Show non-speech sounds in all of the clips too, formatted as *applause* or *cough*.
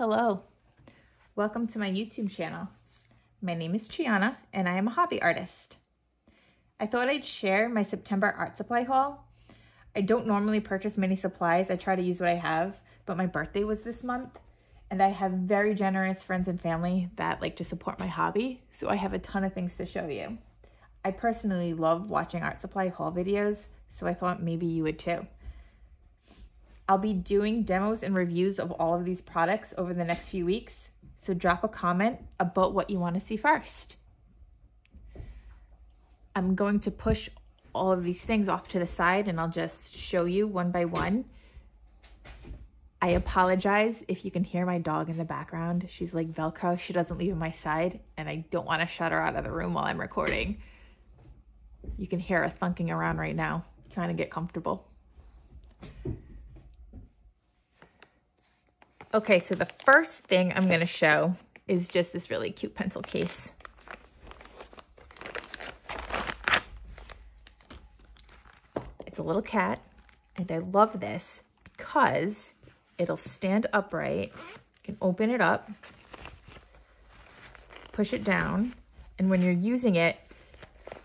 Hello, welcome to my YouTube channel. My name is Ciana and I am a hobby artist. I thought I'd share my September art supply haul. I don't normally purchase many supplies. I try to use what I have, but my birthday was this month and I have very generous friends and family that like to support my hobby. So I have a ton of things to show you. I personally love watching art supply haul videos, so I thought maybe you would too. I'll be doing demos and reviews of all of these products over the next few weeks, so drop a comment about what you want to see first. I'm going to push all of these things off to the side and I'll just show you one by one. I apologize if you can hear my dog in the background. She's like Velcro. She doesn't leave my side and I don't want to shut her out of the room while I'm recording. You can hear her thunking around right now, trying to get comfortable. Okay, so the first thing I'm gonna show is just this really cute pencil case. It's a little cat, and I love this because it'll stand upright. You can open it up, push it down, and when you're using it,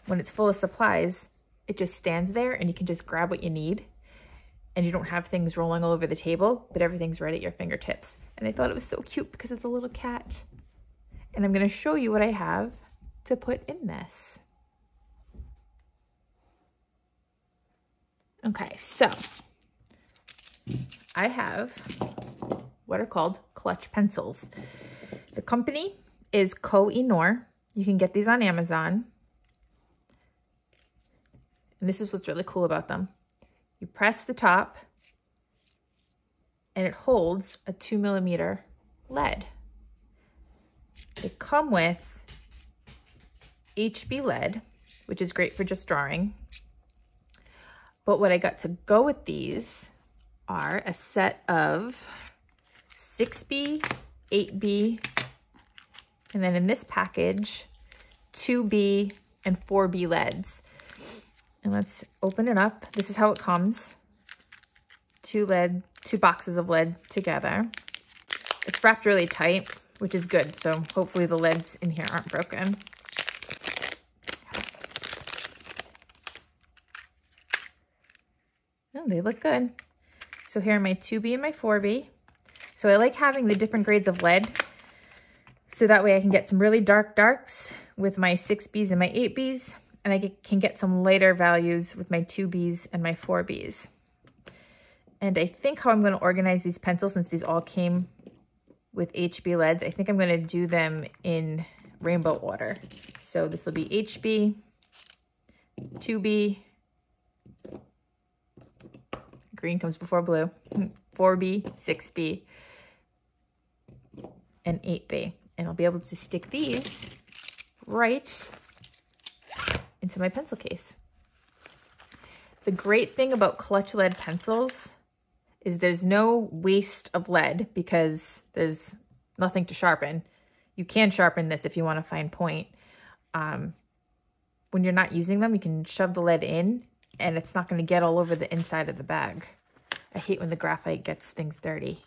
when it's full of supplies, it just stands there and you can just grab what you need and you don't have things rolling all over the table, but everything's right at your fingertips. And I thought it was so cute because it's a little cat. And I'm gonna show you what I have to put in this. Okay, so I have what are called clutch pencils. The company is Koh-i-Noor. You can get these on Amazon. And this is what's really cool about them. You press the top and it holds a two millimeter lead. They come with HB lead, which is great for just drawing. But what I got to go with these are a set of 6B, 8B, and then in this package, 2B and 4B leads. And let's open it up. This is how it comes. Two lead, two boxes of lead together. It's wrapped really tight, which is good. So hopefully the leads in here aren't broken. Oh, they look good. So here are my 2B and my 4B. So I like having the different grades of lead. So that way I can get some really dark darks with my 6Bs and my 8Bs and I can get some lighter values with my 2Bs and my 4Bs. And I think how I'm going to organize these pencils, since these all came with HB leads, I think I'm going to do them in rainbow order. So this will be HB, 2B, green comes before blue, 4B, 6B, and 8B. And I'll be able to stick these right into my pencil case. The great thing about clutch lead pencils is there's no waste of lead because there's nothing to sharpen. You can sharpen this if you want to find point. Um, when you're not using them, you can shove the lead in and it's not going to get all over the inside of the bag. I hate when the graphite gets things dirty.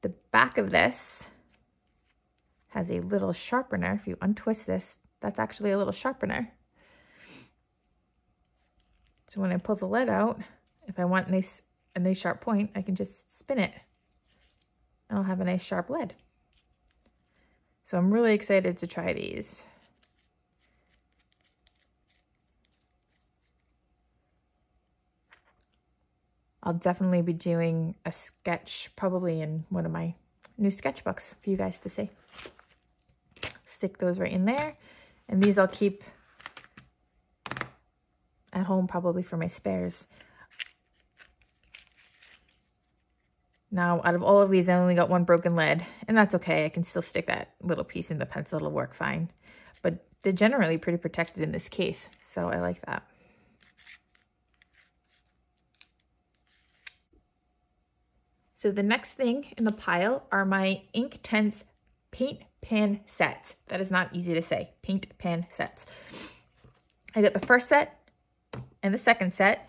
The back of this has a little sharpener. If you untwist this, that's actually a little sharpener. So when I pull the lead out, if I want nice, a nice sharp point, I can just spin it and I'll have a nice sharp lead. So I'm really excited to try these. I'll definitely be doing a sketch probably in one of my new sketchbooks for you guys to see. Stick those right in there. And these I'll keep at home probably for my spares. Now, out of all of these, I only got one broken lead, and that's okay. I can still stick that little piece in the pencil. It'll work fine. But they're generally pretty protected in this case, so I like that. So the next thing in the pile are my Ink Inktense paint pan sets. That is not easy to say, paint pan sets. I got the first set and the second set.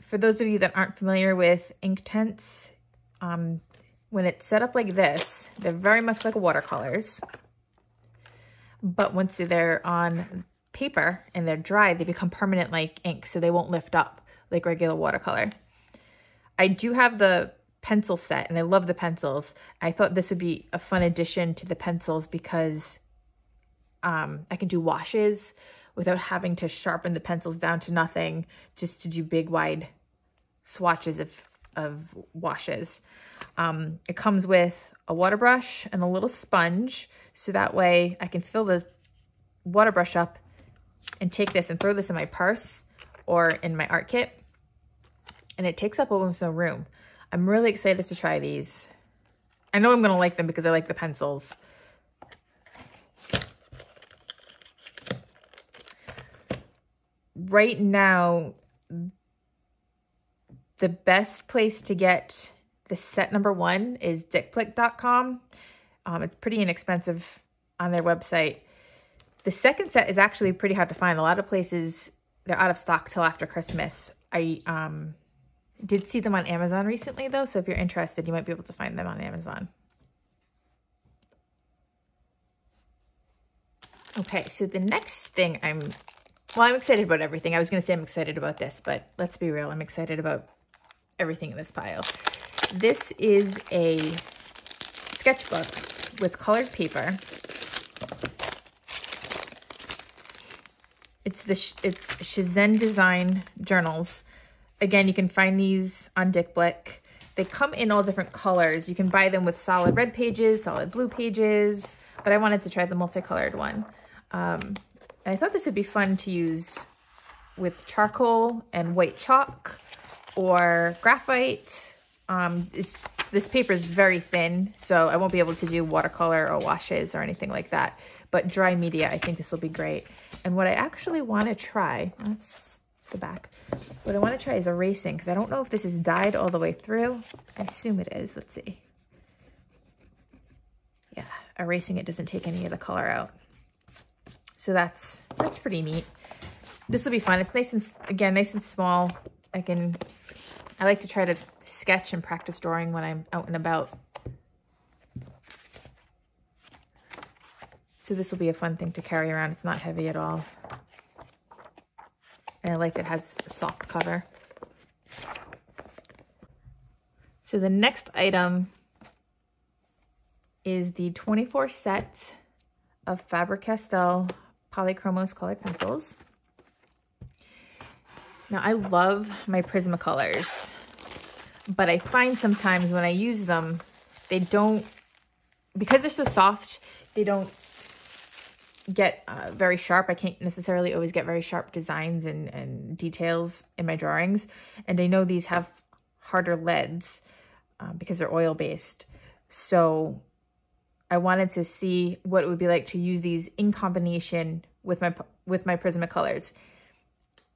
For those of you that aren't familiar with Inktense, um, when it's set up like this, they're very much like watercolors. But once they're on paper and they're dry, they become permanent like ink, so they won't lift up like regular watercolor. I do have the pencil set and I love the pencils. I thought this would be a fun addition to the pencils because um, I can do washes without having to sharpen the pencils down to nothing just to do big wide swatches of, of washes. Um, it comes with a water brush and a little sponge so that way I can fill the water brush up and take this and throw this in my purse or in my art kit. And it takes up almost no room. I'm really excited to try these. I know I'm going to like them because I like the pencils. Right now, the best place to get the set number one is dickblick.com. Um, it's pretty inexpensive on their website. The second set is actually pretty hard to find. A lot of places, they're out of stock till after Christmas. I um, did see them on Amazon recently though, so if you're interested, you might be able to find them on Amazon. Okay, so the next thing I'm, well, I'm excited about everything. I was going to say I'm excited about this, but let's be real. I'm excited about everything in this pile. This is a sketchbook with colored paper. It's the it's Shizen Design journals. Again, you can find these on Dick Blick. They come in all different colors. You can buy them with solid red pages, solid blue pages, but I wanted to try the multicolored one. Um, and I thought this would be fun to use with charcoal and white chalk or graphite. Um, this paper is very thin, so I won't be able to do watercolor or washes or anything like that. But dry media, I think this will be great. And what I actually want to try, let's the back. What I want to try is erasing because I don't know if this is dyed all the way through. I assume it is. Let's see. Yeah, erasing it doesn't take any of the color out. So that's that's pretty neat. This will be fun. It's nice and, again, nice and small. I can, I like to try to sketch and practice drawing when I'm out and about. So this will be a fun thing to carry around. It's not heavy at all. And I like it has a soft cover. So the next item is the 24 set of Faber-Castell Polychromos colored pencils. Now I love my Prismacolors, but I find sometimes when I use them, they don't, because they're so soft, they don't get uh, very sharp. I can't necessarily always get very sharp designs and, and details in my drawings. And I know these have harder leads um, because they're oil-based. So I wanted to see what it would be like to use these in combination with my with my Prismacolors.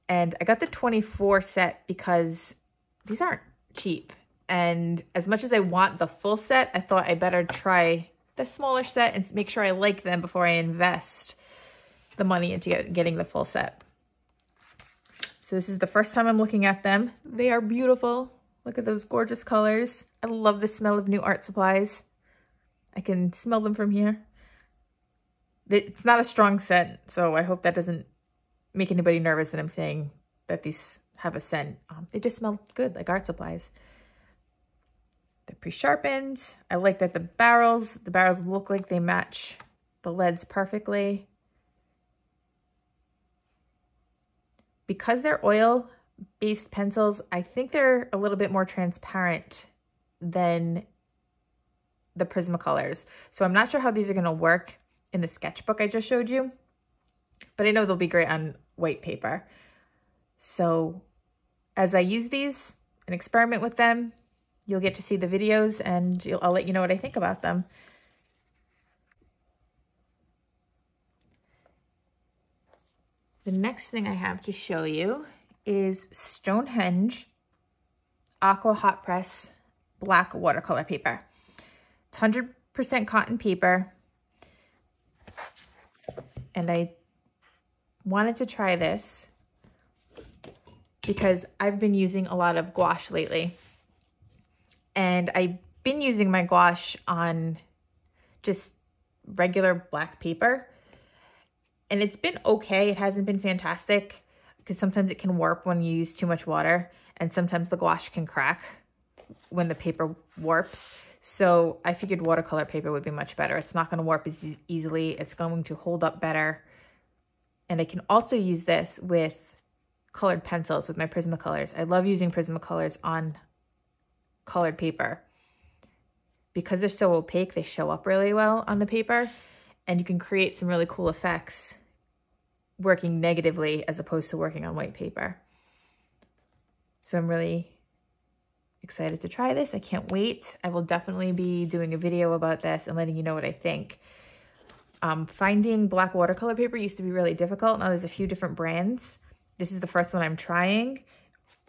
And I got the 24 set because these aren't cheap. And as much as I want the full set, I thought I better try the smaller set and make sure I like them before I invest the money into get, getting the full set. So this is the first time I'm looking at them. They are beautiful. Look at those gorgeous colors. I love the smell of new art supplies. I can smell them from here. It's not a strong scent, so I hope that doesn't make anybody nervous that I'm saying that these have a scent. Um, they just smell good, like art supplies. They're pre-sharpened. I like that the barrels, the barrels look like they match the leads perfectly. Because they're oil-based pencils, I think they're a little bit more transparent than the Prismacolors. So I'm not sure how these are going to work in the sketchbook I just showed you, but I know they'll be great on white paper. So as I use these and experiment with them, you'll get to see the videos and I'll let you know what I think about them. The next thing I have to show you is Stonehenge Aqua Hot Press Black Watercolor Paper. It's 100% cotton paper. And I wanted to try this because I've been using a lot of gouache lately and I've been using my gouache on just regular black paper. And it's been okay. It hasn't been fantastic because sometimes it can warp when you use too much water. And sometimes the gouache can crack when the paper warps. So I figured watercolor paper would be much better. It's not going to warp as easily. It's going to hold up better. And I can also use this with colored pencils with my Prismacolors. I love using Prismacolors on colored paper. Because they're so opaque, they show up really well on the paper. And you can create some really cool effects working negatively as opposed to working on white paper. So I'm really excited to try this. I can't wait. I will definitely be doing a video about this and letting you know what I think. Um, finding black watercolor paper used to be really difficult. Now there's a few different brands. This is the first one I'm trying.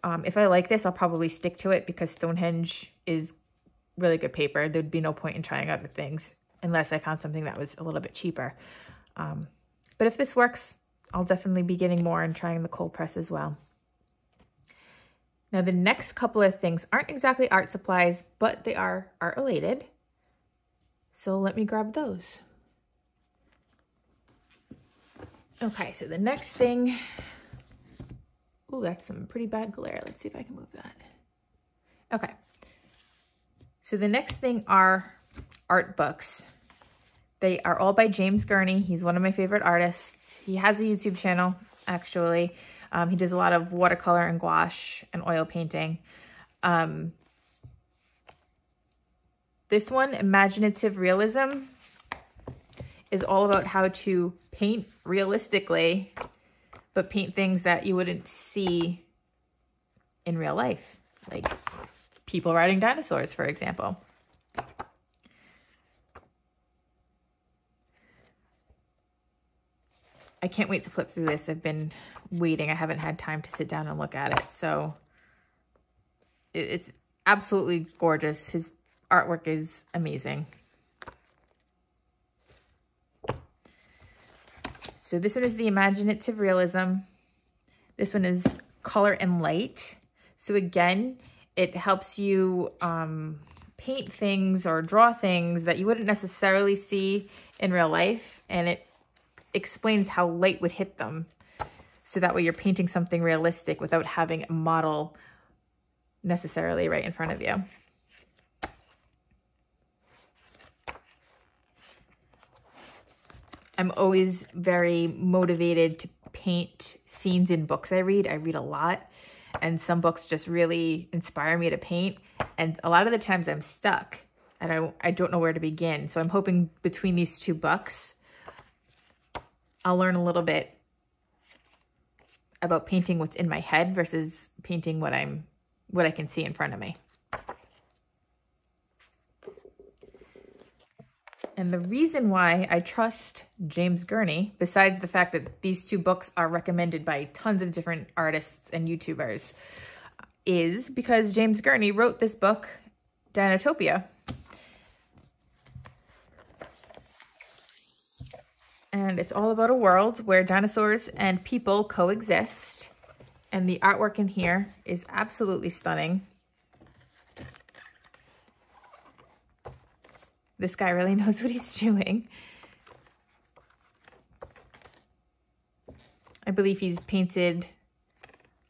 Um, if I like this, I'll probably stick to it because Stonehenge is really good paper. There'd be no point in trying other things unless I found something that was a little bit cheaper. Um, but if this works, I'll definitely be getting more and trying the cold press as well. Now the next couple of things aren't exactly art supplies, but they are art related. So let me grab those. Okay, so the next thing, oh, that's some pretty bad glare. Let's see if I can move that. Okay, so the next thing are art books. They are all by James Gurney. He's one of my favorite artists. He has a YouTube channel, actually. Um, he does a lot of watercolor and gouache and oil painting. Um, this one, Imaginative Realism, is all about how to paint realistically, but paint things that you wouldn't see in real life, like people riding dinosaurs, for example. I can't wait to flip through this. I've been waiting. I haven't had time to sit down and look at it. So it's absolutely gorgeous. His artwork is amazing. So this one is the Imaginative Realism. This one is Color and Light. So again, it helps you um, paint things or draw things that you wouldn't necessarily see in real life. And it explains how light would hit them. So that way you're painting something realistic without having a model necessarily right in front of you. I'm always very motivated to paint scenes in books I read. I read a lot and some books just really inspire me to paint. And a lot of the times I'm stuck and I, I don't know where to begin. So I'm hoping between these two books, I'll learn a little bit about painting what's in my head versus painting what I'm what I can see in front of me. And the reason why I trust James Gurney, besides the fact that these two books are recommended by tons of different artists and YouTubers, is because James Gurney wrote this book, Dinotopia, and it's all about a world where dinosaurs and people coexist. And the artwork in here is absolutely stunning. This guy really *laughs* knows what he's doing. I believe he's painted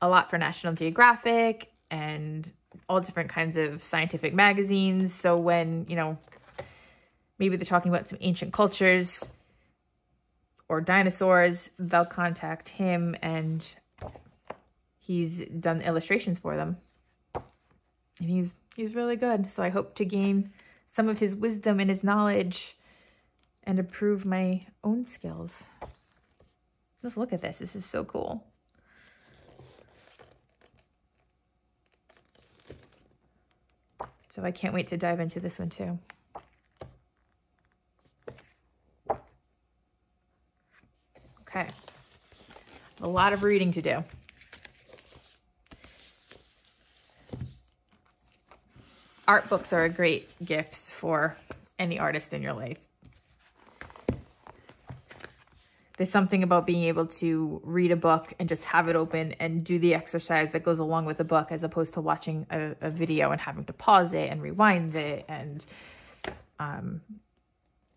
a lot for National Geographic and all different kinds of scientific magazines. So when, you know, maybe they're talking about some ancient cultures, or dinosaurs, they'll contact him and he's done illustrations for them. And he's he's really good. So I hope to gain some of his wisdom and his knowledge and improve my own skills. Just look at this. This is so cool. So I can't wait to dive into this one too. Okay. A lot of reading to do. Art books are a great gift for any artist in your life. there's something about being able to read a book and just have it open and do the exercise that goes along with the book as opposed to watching a, a video and having to pause it and rewind it and um,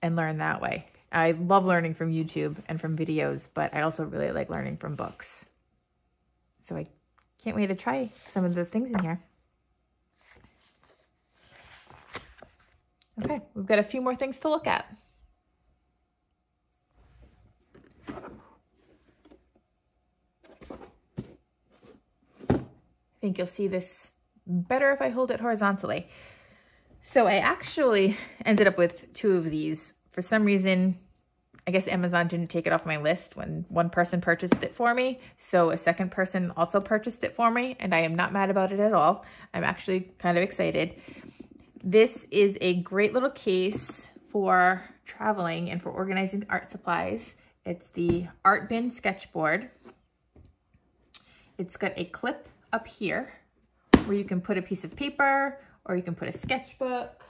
and learn that way. I love learning from YouTube and from videos, but I also really like learning from books. So I can't wait to try some of the things in here. Okay, we've got a few more things to look at. I think you'll see this better if I hold it horizontally. So I actually ended up with two of these. For some reason, I guess Amazon didn't take it off my list when one person purchased it for me. So a second person also purchased it for me and I am not mad about it at all. I'm actually kind of excited. This is a great little case for traveling and for organizing art supplies. It's the Art Bin Sketchboard. It's got a clip up here where you can put a piece of paper or you can put a sketchbook.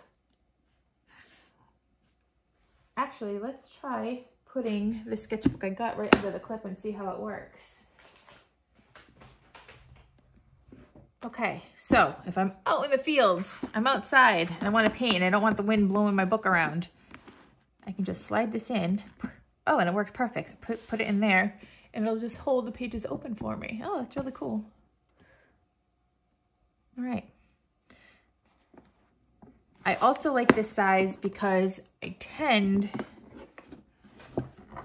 Actually, let's try putting the sketchbook I got right under the clip and see how it works. Okay, so if I'm out in the fields, I'm outside and I want to paint I don't want the wind blowing my book around, I can just slide this in. Oh, and it works perfect. Put, put it in there and it'll just hold the pages open for me. Oh, that's really cool. All right. I also like this size because I tend,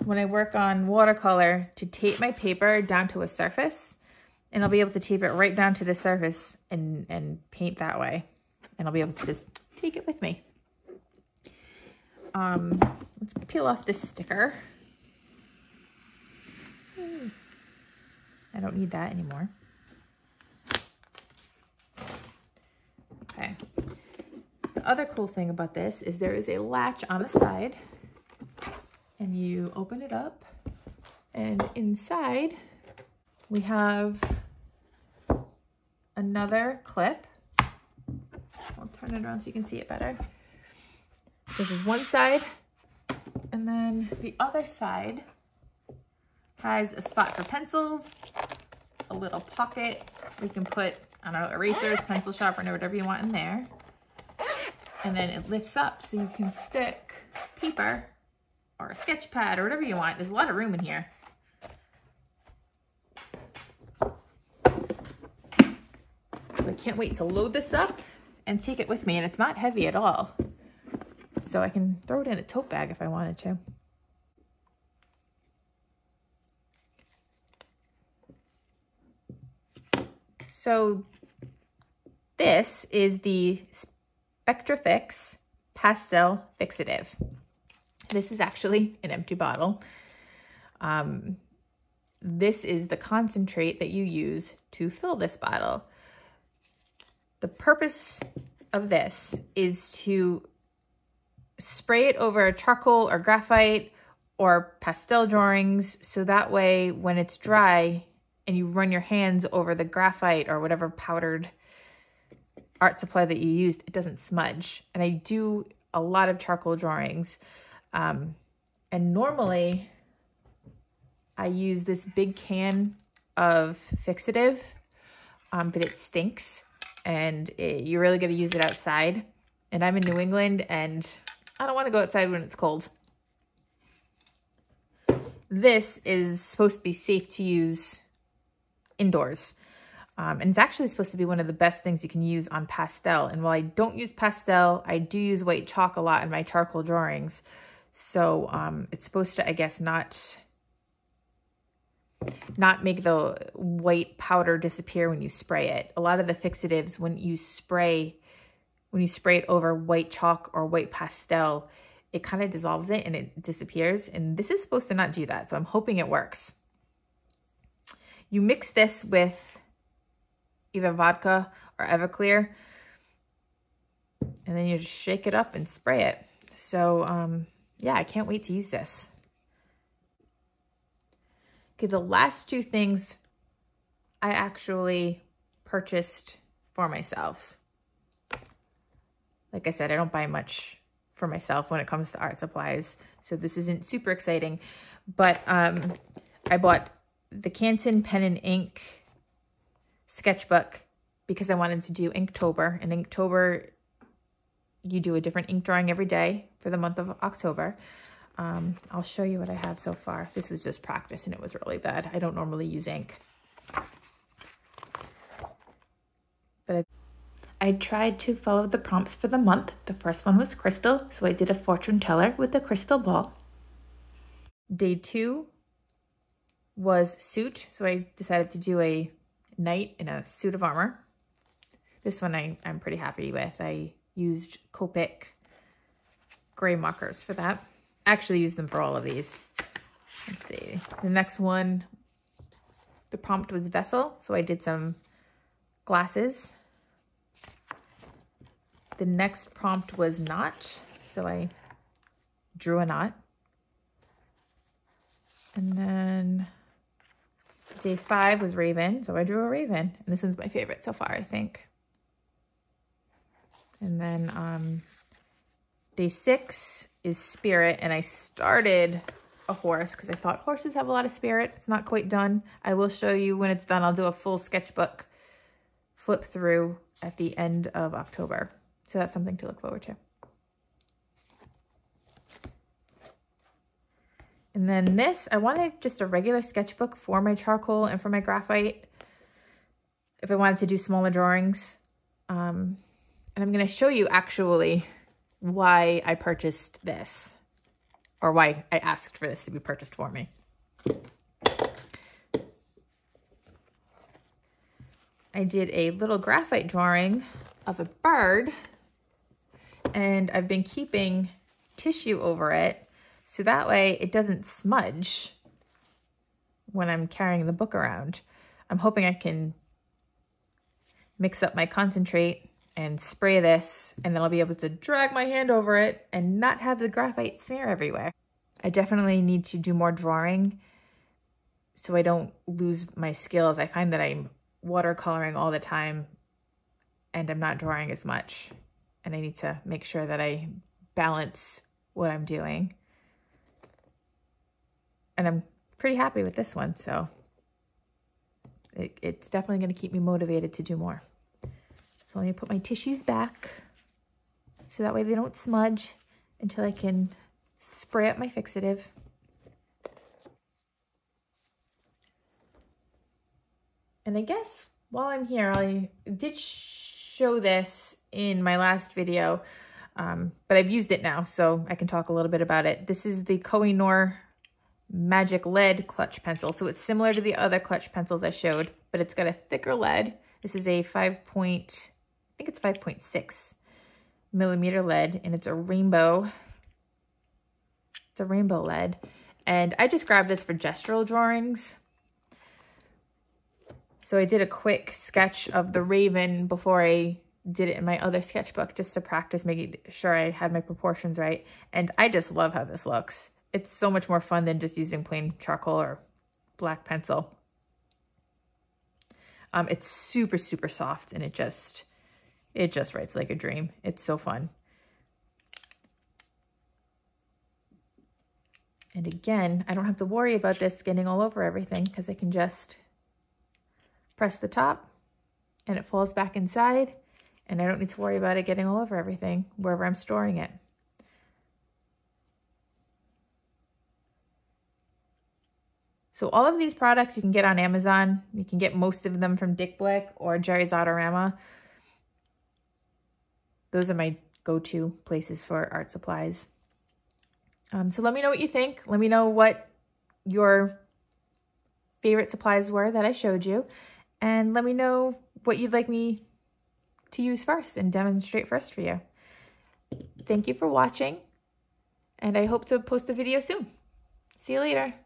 when I work on watercolor, to tape my paper down to a surface and I'll be able to tape it right down to the surface and, and paint that way. And I'll be able to just take it with me. Um, let's peel off this sticker. I don't need that anymore. Okay. The other cool thing about this is there is a latch on the side and you open it up and inside we have another clip. I'll turn it around so you can see it better. This is one side and then the other side has a spot for pencils, a little pocket. We can put, I don't know, erasers, pencil sharpener, whatever you want in there. And then it lifts up so you can stick paper or a sketch pad or whatever you want. There's a lot of room in here. Can't wait to load this up and take it with me. And it's not heavy at all. So I can throw it in a tote bag if I wanted to. So this is the Spectrafix Pastel Fixative. This is actually an empty bottle. Um, this is the concentrate that you use to fill this bottle. The purpose of this is to spray it over charcoal or graphite or pastel drawings so that way when it's dry and you run your hands over the graphite or whatever powdered art supply that you used, it doesn't smudge. And I do a lot of charcoal drawings. Um, and normally I use this big can of fixative, um, but it stinks and it, you're really going to use it outside. And I'm in New England and I don't want to go outside when it's cold. This is supposed to be safe to use indoors. Um, and it's actually supposed to be one of the best things you can use on pastel. And while I don't use pastel, I do use white chalk a lot in my charcoal drawings. So um, it's supposed to, I guess, not not make the white powder disappear when you spray it. A lot of the fixatives, when you spray, when you spray it over white chalk or white pastel, it kind of dissolves it and it disappears. And this is supposed to not do that. So I'm hoping it works. You mix this with either vodka or Everclear, and then you just shake it up and spray it. So, um, yeah, I can't wait to use this. Okay, the last two things I actually purchased for myself. Like I said, I don't buy much for myself when it comes to art supplies, so this isn't super exciting. But um, I bought the Canson Pen and Ink sketchbook because I wanted to do Inktober. And Inktober, you do a different ink drawing every day for the month of October. Um, I'll show you what I have so far. This was just practice and it was really bad. I don't normally use ink. But I, tried to follow the prompts for the month. The first one was crystal, so I did a fortune teller with the crystal ball. Day two was suit, so I decided to do a knight in a suit of armor. This one I, I'm pretty happy with. I used Copic gray markers for that actually use them for all of these. Let's see. The next one, the prompt was vessel. So I did some glasses. The next prompt was knot. So I drew a knot. And then day five was raven. So I drew a raven. And this one's my favorite so far, I think. And then um, day six is spirit. And I started a horse because I thought horses have a lot of spirit. It's not quite done. I will show you when it's done. I'll do a full sketchbook flip through at the end of October. So that's something to look forward to. And then this, I wanted just a regular sketchbook for my charcoal and for my graphite if I wanted to do smaller drawings. Um, and I'm going to show you actually why I purchased this or why I asked for this to be purchased for me. I did a little graphite drawing of a bird and I've been keeping tissue over it so that way it doesn't smudge when I'm carrying the book around. I'm hoping I can mix up my concentrate and spray this and then I'll be able to drag my hand over it and not have the graphite smear everywhere. I definitely need to do more drawing so I don't lose my skills. I find that I'm watercoloring all the time and I'm not drawing as much and I need to make sure that I balance what I'm doing. And I'm pretty happy with this one, so it, it's definitely going to keep me motivated to do more. So let me put my tissues back so that way they don't smudge until I can spray up my fixative. And I guess while I'm here, I did show this in my last video, um, but I've used it now, so I can talk a little bit about it. This is the Koh-i-Noor Magic Lead Clutch Pencil. So it's similar to the other clutch pencils I showed, but it's got a thicker lead. This is a 5 point think it's 5.6 millimeter lead and it's a rainbow. It's a rainbow lead. And I just grabbed this for gestural drawings. So I did a quick sketch of the raven before I did it in my other sketchbook just to practice making sure I had my proportions right. And I just love how this looks. It's so much more fun than just using plain charcoal or black pencil. Um, it's super, super soft and it just, it just writes like a dream. It's so fun. And again, I don't have to worry about this getting all over everything because I can just press the top and it falls back inside and I don't need to worry about it getting all over everything wherever I'm storing it. So all of these products you can get on Amazon. You can get most of them from Dick Blick or Jerry's Artarama those are my go-to places for art supplies. Um, so let me know what you think. Let me know what your favorite supplies were that I showed you. And let me know what you'd like me to use first and demonstrate first for you. Thank you for watching. And I hope to post a video soon. See you later.